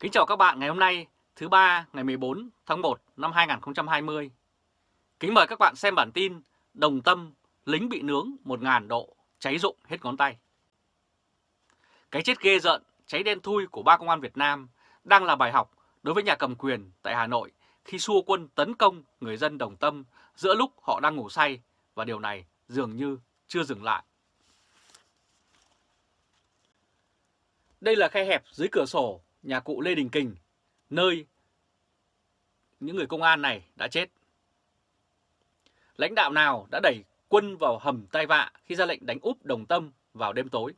Kính chào các bạn ngày hôm nay, thứ ba ngày 14 tháng 1 năm 2020. Kính mời các bạn xem bản tin Đồng Tâm, lính bị nướng 1.000 độ, cháy rụng hết ngón tay. Cái chết ghê rợn, cháy đen thui của ba công an Việt Nam đang là bài học đối với nhà cầm quyền tại Hà Nội khi xua quân tấn công người dân Đồng Tâm giữa lúc họ đang ngủ say và điều này dường như chưa dừng lại. Đây là khe hẹp dưới cửa sổ nhà cụ Lê Đình Kình, nơi những người công an này đã chết. Lãnh đạo nào đã đẩy quân vào hầm tai vạ khi ra lệnh đánh úp Đồng Tâm vào đêm tối?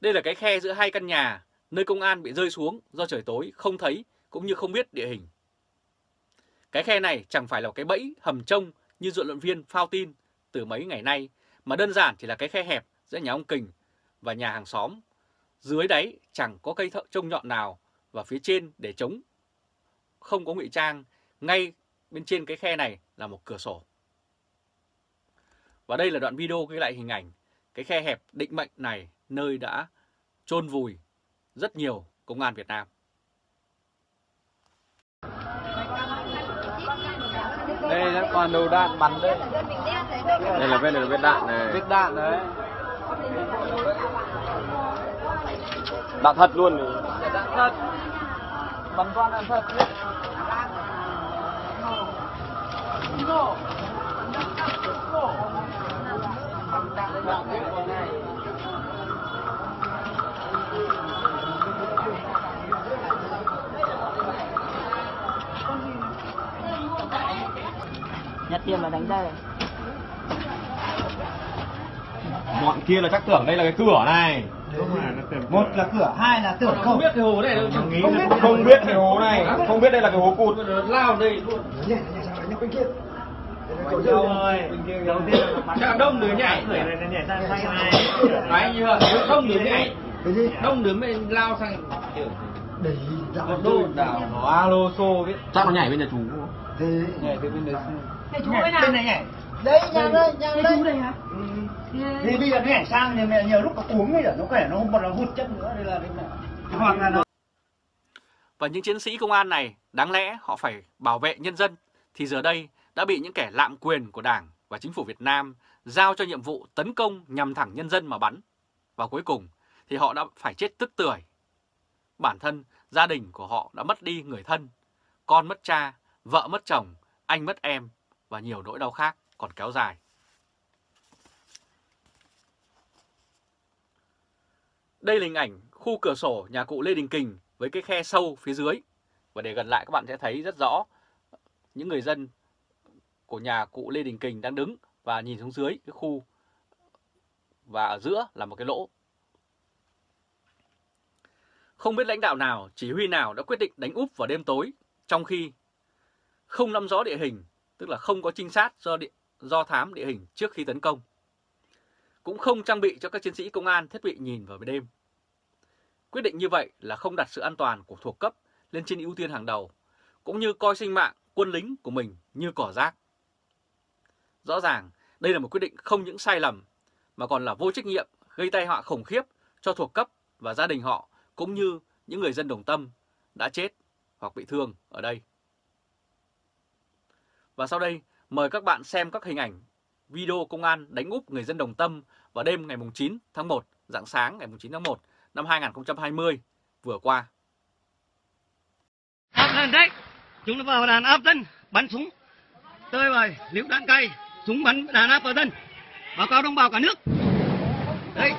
Đây là cái khe giữa hai căn nhà, nơi công an bị rơi xuống do trời tối không thấy cũng như không biết địa hình. Cái khe này chẳng phải là cái bẫy hầm trông như dụ luận viên phao tin từ mấy ngày nay, mà đơn giản chỉ là cái khe hẹp giữa nhà ông Kình và nhà hàng xóm dưới đáy chẳng có cây thợ trông nhọn nào và phía trên để chống. Không có ngụy trang, ngay bên trên cái khe này là một cửa sổ. Và đây là đoạn video ghi lại hình ảnh cái khe hẹp định mệnh này nơi đã chôn vùi rất nhiều công an Việt Nam. Đây là còn đầu đạn bắn đây. Đây là vết là vết đạn này. Vết đạn đấy. Đạn thật luôn này. Đạn thật. Bắn toàn đạn thật đấy. Nhặt tiền và đánh đây Bọn kia là chắc tưởng đây là cái cửa này. Một là cửa hai là tưởng không biết cái hồ này đâu chẳng nghĩ Không biết. Không biết cái hố này, không biết đây là cái hố cụt. lao đây luôn. nhảy nhảy sang đánh bên kia Chạm đông đứa nhảy. Đấy chưa? Đông đứa nhảy. cái gì Đông đứa mới lao sang để dạo một đô đảo nó alo xô biết. Chắc nó nhảy bên nhà chú. thế Nhảy từ bên đấy. chú bên nào? này nhảy đây nhà đây nhà Đây đây chú đây hả? Thì bây giờ nó nhảy sang thì mẹ nhiều lúc nó cuống ấy nó khỏe nó không còn là hụt chân nữa đây là đây là hoặc là nó Và những chiến sĩ công an này đáng lẽ họ phải bảo vệ nhân dân thì giờ đây đã bị những kẻ lạm quyền của Đảng và chính phủ Việt Nam giao cho nhiệm vụ tấn công nhằm thẳng nhân dân mà bắn. Và cuối cùng thì họ đã phải chết tức tưởi. Bản thân gia đình của họ đã mất đi người thân, con mất cha, vợ mất chồng, anh mất em và nhiều nỗi đau khác còn kéo dài. Đây là hình ảnh khu cửa sổ nhà cụ Lê Đình Kình với cái khe sâu phía dưới. Và để gần lại các bạn sẽ thấy rất rõ những người dân của nhà cụ Lê Đình Kình đang đứng và nhìn xuống dưới cái khu và ở giữa là một cái lỗ. Không biết lãnh đạo nào, chỉ huy nào đã quyết định đánh úp vào đêm tối trong khi không nắm rõ địa hình, tức là không có trinh sát do địa, do thám địa hình trước khi tấn công. Cũng không trang bị cho các chiến sĩ công an thiết bị nhìn vào đêm. Quyết định như vậy là không đặt sự an toàn của thuộc cấp lên trên ưu tiên hàng đầu, cũng như coi sinh mạng quân lính của mình như cỏ rác. Rõ ràng, đây là một quyết định không những sai lầm, mà còn là vô trách nhiệm, gây tai họa khủng khiếp cho thuộc cấp và gia đình họ, cũng như những người dân đồng tâm đã chết hoặc bị thương ở đây. Và sau đây, mời các bạn xem các hình ảnh video công an đánh úp người dân đồng tâm vào đêm ngày 9 tháng 1, dạng sáng ngày 9 tháng 1 năm 2020 vừa qua. áp lên đấy chúng nó vào đàn áp dân bắn súng. Tơi bời liễu đạn cay súng bắn đàn áp vào dân. Báo cáo đồng bào cả nước. Đấy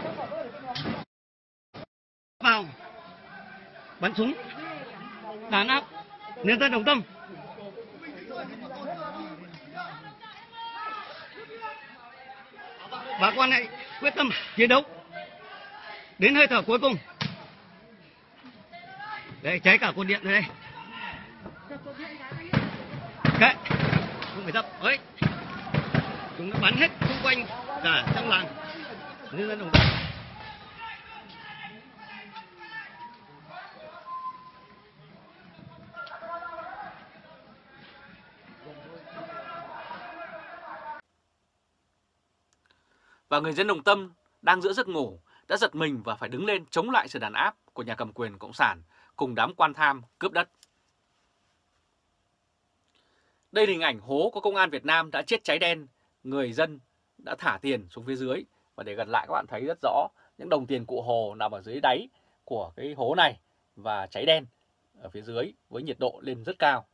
vào bắn súng đàn áp nhân dân đồng tâm. Bà con hãy quyết tâm chiến đấu. Đến hơi thở cuối cùng. Đây cháy cả cột điện đây. Kệ. Không phải dập ấy chúng nó bắn hết xung quanh cả trong làng. Nhân dân đồng Và người dân đồng tâm đang giữa giấc ngủ đã giật mình và phải đứng lên chống lại sự đàn áp của nhà cầm quyền Cộng sản cùng đám quan tham cướp đất. Đây là hình ảnh hố có công an Việt Nam đã chết cháy đen, người dân đã thả tiền xuống phía dưới và để gần lại các bạn thấy rất rõ những đồng tiền cụ hồ nằm ở dưới đáy của cái hố này và cháy đen ở phía dưới với nhiệt độ lên rất cao.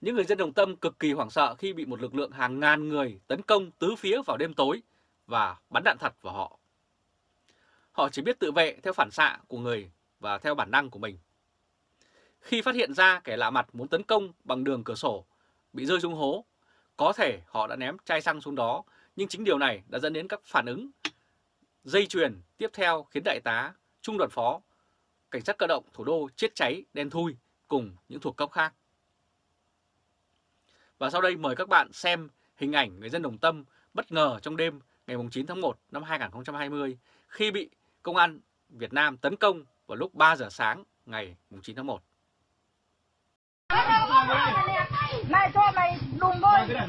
Những người dân Đồng Tâm cực kỳ hoảng sợ khi bị một lực lượng hàng ngàn người tấn công tứ phía vào đêm tối và bắn đạn thật vào họ. Họ chỉ biết tự vệ theo phản xạ của người và theo bản năng của mình. Khi phát hiện ra kẻ lạ mặt muốn tấn công bằng đường cửa sổ bị rơi xuống hố, có thể họ đã ném chai xăng xuống đó, nhưng chính điều này đã dẫn đến các phản ứng dây chuyền tiếp theo khiến đại tá, trung đoàn phó, cảnh sát cơ động thủ đô chết cháy đen thui cùng những thuộc cấp khác. Và sau đây mời các bạn xem hình ảnh người dân Đồng Tâm bất ngờ trong đêm ngày 9 tháng 1 năm 2020 khi bị công an Việt Nam tấn công vào lúc 3 giờ sáng ngày 9 tháng 1. Mày cho mày đùng thôi.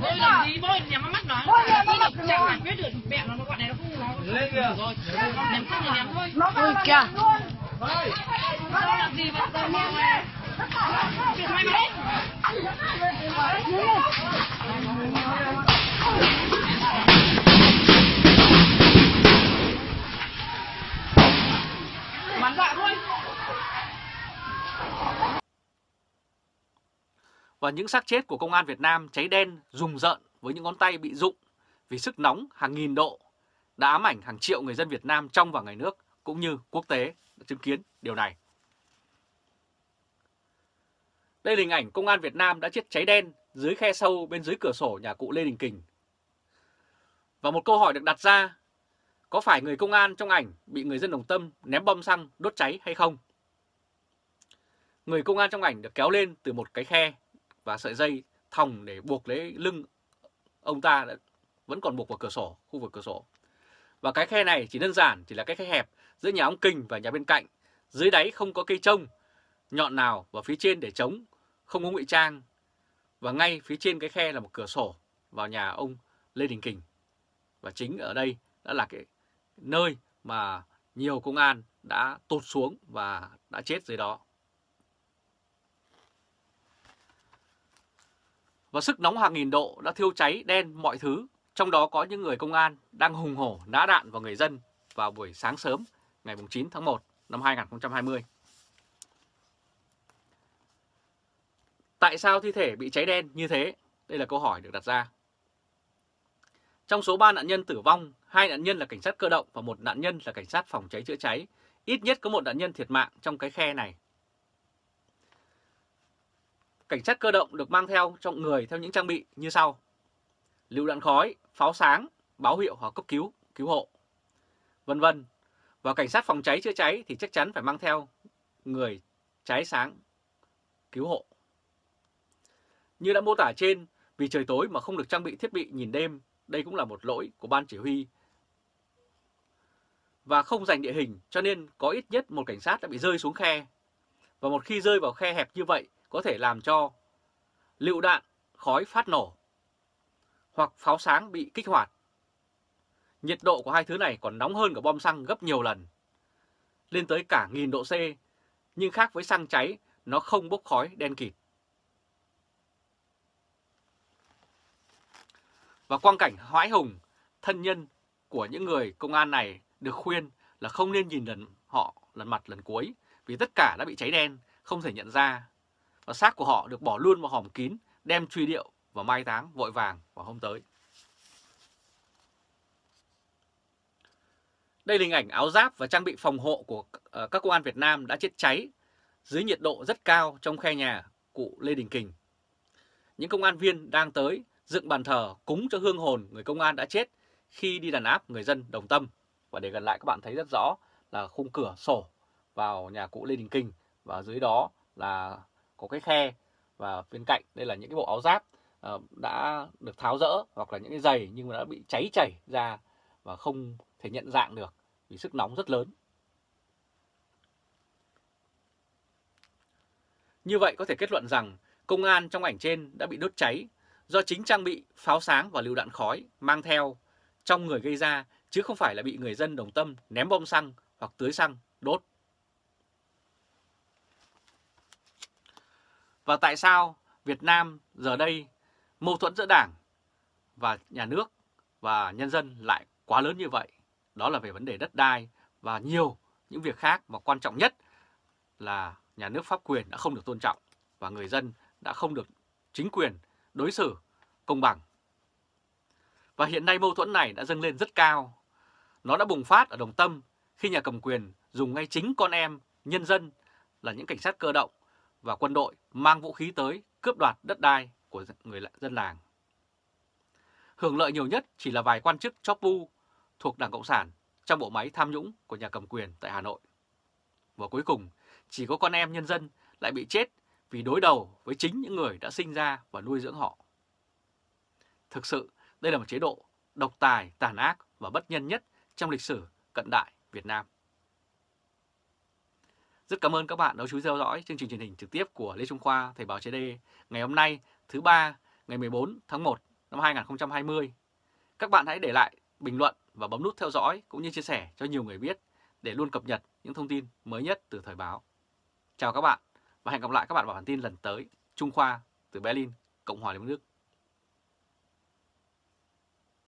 Bôi làm gì bôi nhắm mắt nó. Bôi nhắm mắt Chẳng giải quyết được mẹ nó gọi này nó không nó lên kìa. Rồi, ném không thì ném thôi. Nó vào là ném luôn. Nó làm gì mà. Việc may mắn. Bắn lại thôi. Và những xác chết của công an Việt Nam cháy đen, rùng rợn với những ngón tay bị rụng vì sức nóng hàng nghìn độ đã ám ảnh hàng triệu người dân Việt Nam trong và ngoài nước cũng như quốc tế đã chứng kiến điều này. Đây là hình ảnh công an Việt Nam đã chết cháy đen dưới khe sâu bên dưới cửa sổ nhà cụ Lê Đình Kình. Và một câu hỏi được đặt ra, có phải người công an trong ảnh bị người dân đồng tâm ném bom xăng đốt cháy hay không? Người công an trong ảnh được kéo lên từ một cái khe và sợi dây thòng để buộc lấy lưng ông ta đã vẫn còn buộc vào cửa sổ, khu vực cửa sổ. Và cái khe này chỉ đơn giản chỉ là cái khe hẹp giữa nhà ông Kình và nhà bên cạnh. Dưới đáy không có cây trông, nhọn nào và phía trên để chống, không có ngụy trang. Và ngay phía trên cái khe là một cửa sổ vào nhà ông Lê Đình Kình. Và chính ở đây đã là cái nơi mà nhiều công an đã tụt xuống và đã chết dưới đó. Và sức nóng hàng nghìn độ đã thiêu cháy đen mọi thứ, trong đó có những người công an đang hùng hổ nã đạn vào người dân vào buổi sáng sớm ngày 9 tháng 1 năm 2020. Tại sao thi thể bị cháy đen như thế? Đây là câu hỏi được đặt ra. Trong số 3 nạn nhân tử vong, hai nạn nhân là cảnh sát cơ động và một nạn nhân là cảnh sát phòng cháy chữa cháy. Ít nhất có một nạn nhân thiệt mạng trong cái khe này. Cảnh sát cơ động được mang theo trong người theo những trang bị như sau. Lựu đạn khói, pháo sáng, báo hiệu hoặc cấp cứu, cứu hộ, vân vân. Và cảnh sát phòng cháy chữa cháy thì chắc chắn phải mang theo người cháy sáng, cứu hộ. Như đã mô tả trên, vì trời tối mà không được trang bị thiết bị nhìn đêm, đây cũng là một lỗi của ban chỉ huy. Và không dành địa hình, cho nên có ít nhất một cảnh sát đã bị rơi xuống khe. Và một khi rơi vào khe hẹp như vậy có thể làm cho lựu đạn khói phát nổ hoặc pháo sáng bị kích hoạt. Nhiệt độ của hai thứ này còn nóng hơn cả bom xăng gấp nhiều lần, lên tới cả nghìn độ C, nhưng khác với xăng cháy, nó không bốc khói đen kịt. Và quang cảnh hoãi hùng, thân nhân của những người công an này được khuyên là không nên nhìn lần họ lần mặt lần cuối, vì tất cả đã bị cháy đen, không thể nhận ra và xác của họ được bỏ luôn vào hòm kín, đem truy điệu và mai táng vội vàng vào hôm tới. Đây là hình ảnh áo giáp và trang bị phòng hộ của ờ, các công an Việt Nam đã chết cháy dưới nhiệt độ rất cao trong khe nhà cụ Lê Đình Kình. Những công an viên đang tới dựng bàn thờ cúng cho hương hồn người công an đã chết khi đi đàn áp, người dân Đồng Tâm. Và để gần lại, các bạn thấy rất rõ là khung cửa sổ vào nhà cụ Lê Đình kinh và dưới đó là có cái khe và bên cạnh, đây là những cái bộ áo giáp ờ, đã được tháo rỡ hoặc là những cái giày nhưng mà đã bị cháy chảy ra và không thể nhận dạng được vì sức nóng rất lớn. Như vậy có thể kết luận rằng công an trong ảnh trên đã bị đốt cháy do chính trang bị pháo sáng và lưu đạn khói mang theo trong người gây ra, chứ không phải là bị người dân đồng tâm ném bom xăng hoặc tưới xăng, đốt. Và tại sao Việt Nam giờ đây mâu thuẫn giữa Đảng và nhà nước và nhân dân lại quá lớn như vậy? Đó là về vấn đề đất đai và nhiều những việc khác mà quan trọng nhất là nhà nước pháp quyền đã không được tôn trọng và người dân đã không được chính quyền đối xử công bằng. Và hiện nay mâu thuẫn này đã dâng lên rất cao. Nó đã bùng phát ở Đồng Tâm khi nhà cầm quyền dùng ngay chính con em, nhân dân là những cảnh sát cơ động và quân đội mang vũ khí tới cướp đoạt đất đai của người dân làng. Hưởng lợi nhiều nhất chỉ là vài quan chức chóp bu thuộc Đảng Cộng sản trong bộ máy tham nhũng của nhà cầm quyền tại Hà Nội. Và cuối cùng, chỉ có con em nhân dân lại bị chết vì đối đầu với chính những người đã sinh ra và nuôi dưỡng họ. Thực sự, đây là một chế độ độc tài, tàn ác và bất nhân nhất trong lịch sử cận đại Việt Nam. Rất cảm ơn các bạn đã chú ý theo dõi chương trình truyền hình trực tiếp của Lê Trung Khoa Thời báo chấm ngày hôm nay thứ ba ngày 14 tháng 1 năm 2020. Các bạn hãy để lại bình luận và bấm nút theo dõi cũng như chia sẻ cho nhiều người biết để luôn cập nhật những thông tin mới nhất từ thời báo. Chào các bạn và hẹn gặp lại các bạn vào bản tin lần tới. Trung Khoa từ Berlin, Cộng hòa Liên bang Đức.